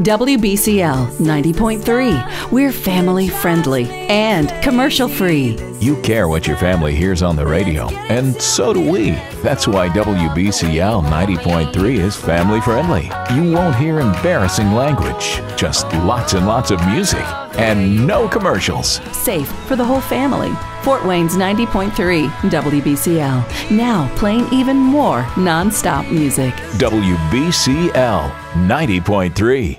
WBCL 90.3. We're family friendly and commercial free. You care what your family hears on the radio, and so do we. That's why WBCL 90.3 is family friendly. You won't hear embarrassing language, just lots and lots of music, and no commercials. Safe for the whole family. Fort Wayne's 90.3 WBCL. Now playing even more nonstop music. WBCL 90.3.